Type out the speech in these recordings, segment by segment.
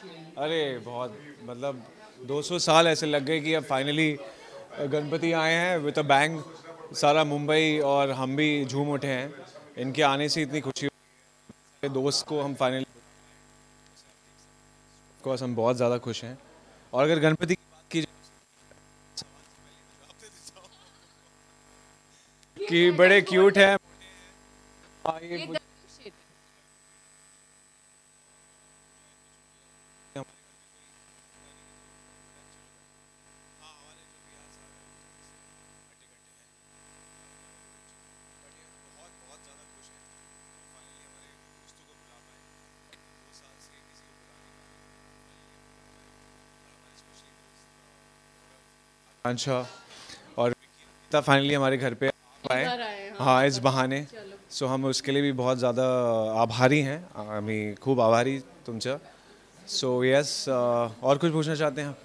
अरे बहुत मतलब 200 साल ऐसे लग गए कि अब फाइनली गणपति आए हैं विद अ बैंग सारा मुंबई और हम भी झूम उठे हैं इनके आने से इतनी खुशी। दोस्त को हम फाइनली कोर्स हम बहुत ज़्यादा खुश हैं और अगर गणपति की बात की जाए कि बड़े क्यूट है हाँ, मुझे- अच्छा। और फाइनली हमारे घर पे आए। आए, हाँ। इस बहाने। सो हम उसके लिए भी बहुत ज़्यादा आभारी हैं। आम्ही खूप आभारी तुमच्या सो यस और कुछ पूछना चाहते हैं? आप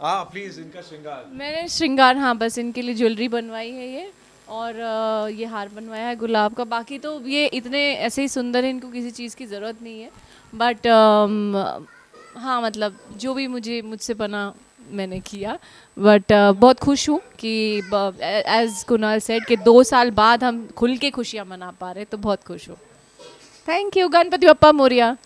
हाँ प्लीज़ इनका श्रृंगार। मैंने श्रृंगार हाँ बस इनके लिए ज्वेलरी बनवाई है ये। और ये हार बनवाया है गुलाब का। बाकी तो ये इतने ऐसे ही सुंदर हैं इनको किसी चीज़ की ज़रूरत नहीं है। बट हाँ मतलब जो भी मुझे मुझसे बना मैंने किया। बट uh, बहुत खुश हूँ कि एज कुनाल सेट कि दो साल बाद हम खुल के खुशियाँ मना पा रहे तो बहुत खुश हूँ। Thank you Ganpati Bappa Morya.